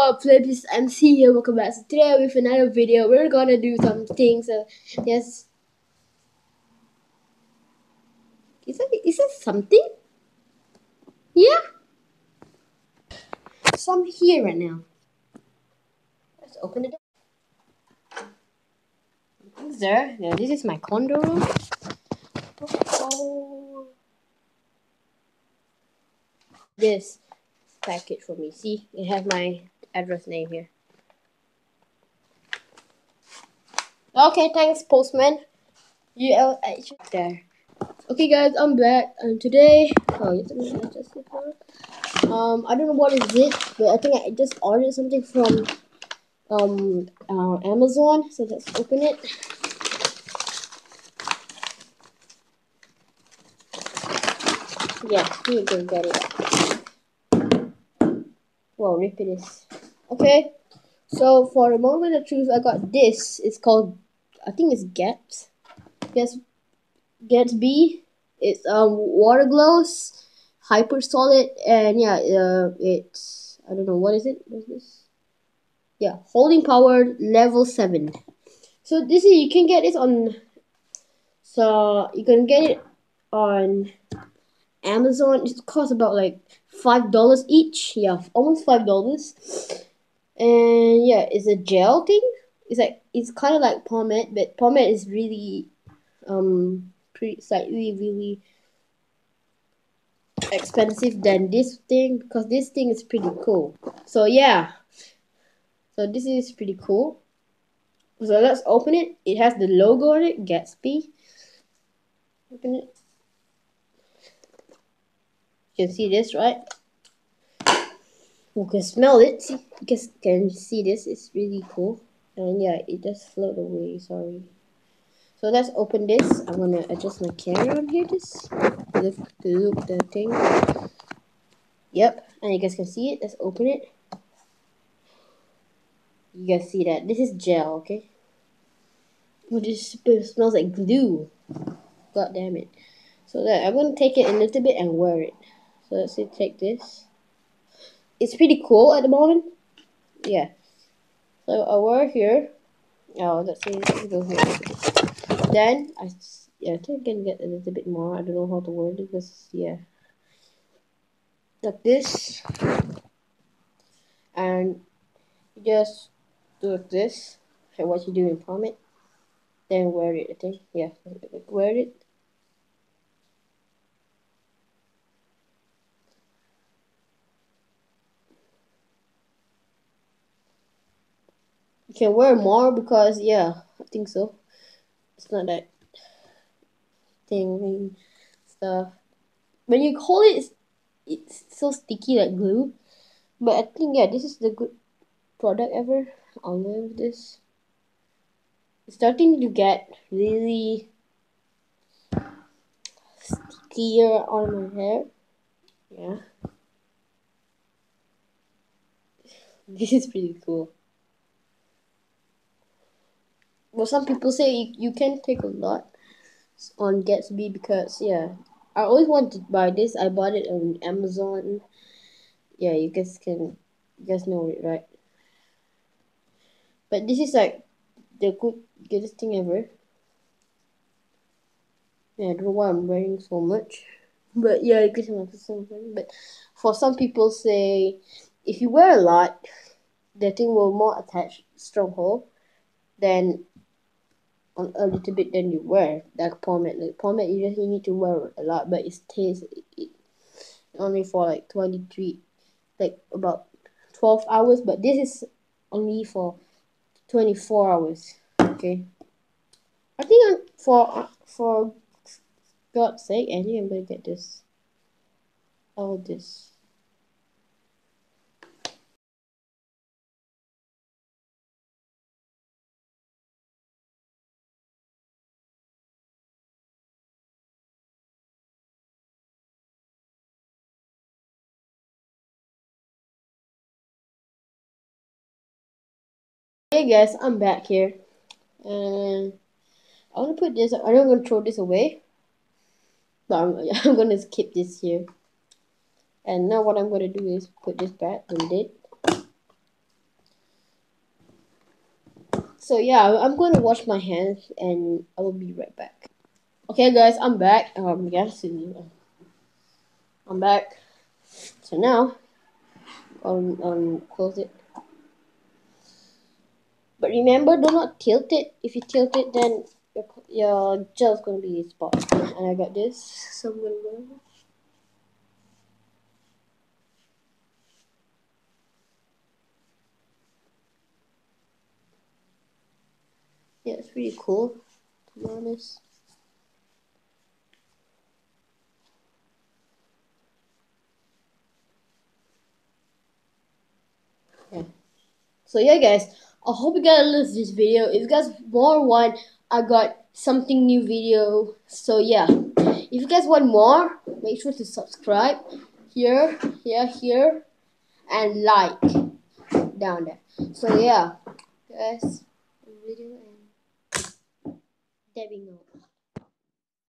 up, Flips MC here. Welcome back. So today with another video. We're gonna do some things. Uh, yes. Is that is that something? Yeah. So I'm here right now. Let's open it up. Is there? Yeah, this is my condo room. Oh. This package for me. See, it has my address name here. Okay, thanks, postman. You ULH there. Okay, guys, I'm back, and today, oh, yes, um, I don't know what is it, but I think I just ordered something from um uh, Amazon. So let's open it. Yeah, you can get it. Well, rip it is. Okay, so for the moment of truth, I got this. It's called, I think it's Get. Gatsby. B. It's um Water Gloss, hyper solid, and yeah, uh, it's I don't know what is it. What is this? Yeah, holding power level seven. So this is you can get this on. So you can get it on Amazon. It costs about like five dollars each. Yeah, almost five dollars. And yeah, it's a gel thing. It's like it's kind of like pomade, but pomade is really um pretty slightly really expensive than this thing because this thing is pretty cool. So yeah, so this is pretty cool. So let's open it. It has the logo on it, Gatsby. Open it. You can see this, right? You can smell it. See, you can, can see this. It's really cool. And yeah, it just float away. Sorry. So let's open this. I'm gonna adjust my camera on here. Just look, look the thing. Yep, and you guys can see it. Let's open it. You guys see that? This is gel, okay? But this smells like glue. God damn it. So that I'm gonna take it a little bit and wear it. So let's see, take this. It's pretty cool at the moment. Yeah. So I wear here. Oh, let's see. Let's go here. Then I, yeah, I think I can get a little bit more. I don't know how to word it because yeah, like this, and just do like this. And what you do in pomade, then wear it. I think yeah, wear it You can wear more because yeah, I think so. It's not that thing stuff. When you hold it, it's, it's so sticky like glue. But I think yeah, this is the good product ever. I love this. It's starting to get really stickier on my hair. Yeah. This is pretty cool well, some people say you, you can take a lot on Gatsby because yeah, I always wanted to buy this. I bought it on Amazon. Yeah, you guys can, you guys know it, right? But this is like the good, greatest thing ever. Yeah, I don't know why I'm wearing so much. But yeah, you guys know something. But for some people say, if you wear a lot, the thing will more attach stronghold than a little bit than you wear like pomade like pomade you just need to wear a lot but it stays it, only for like 23 like about 12 hours but this is only for 24 hours okay? I think for uh, for god's sake think i'm gonna get this all this Hey guys, I'm back here. And I'm gonna put this, I'm not gonna throw this away. But I'm, I'm gonna keep this here. And now what I'm gonna do is put this back on it. so yeah, I'm to wash my hands and I will be right back. Okay, guys, I'm back. Um, yes, I'm back. So now, um, um, close it. But remember, do not tilt it. If you tilt it, then your, your gel's gonna be spot. And I got this, so I'm gonna go. Yeah, it's pretty cool, to be honest. Yeah. So yeah, guys, I hope you guys love this video. If you guys more want, I got something new video. So yeah, if you guys want more, make sure to subscribe here, here, here, and like down there. So yeah, guys, video and there we go.